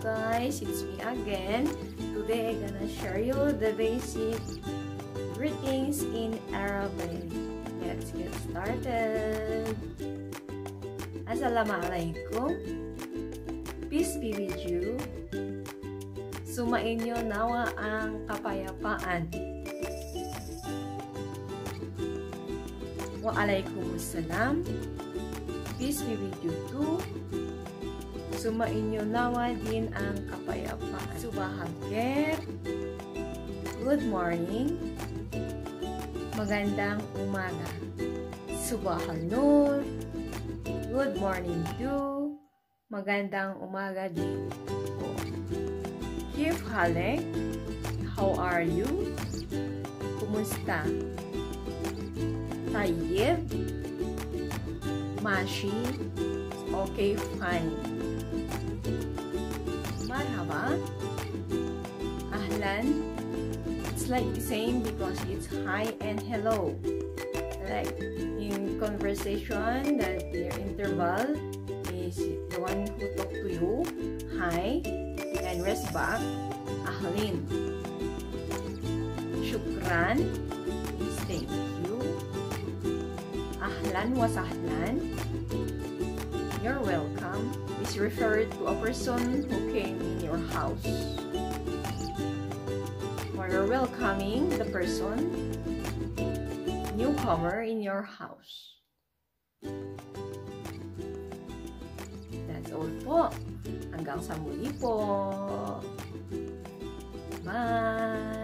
guys, it's me again. Today I'm gonna share you the basic greetings in Arabic. Let's get started. Assalamualaikum. Peace be with you. Sumainyo nawa ang kapayapaan. Waalaikumsalam. Peace be with you too. Sumainyo nawa din ang kapayapaan. Subahagir. Good morning. Magandang umaga. Subahal nur. Good morning to. Magandang umaga din po. Kif halek? How are you? Kumusta? Tayyib? Mashi? Okay, fine. Marhaba? Ahlan? It's like the same because it's hi and hello. Like in conversation that your interval is the one who talk to you, hi, and rest back, ahlin. Shukran is thank you. Ahlan wa sahlan. You're welcome is referred to a person who came in your house. Or you're welcoming the person, newcomer in your house. That's all po. Hanggang sa muli po. Bye!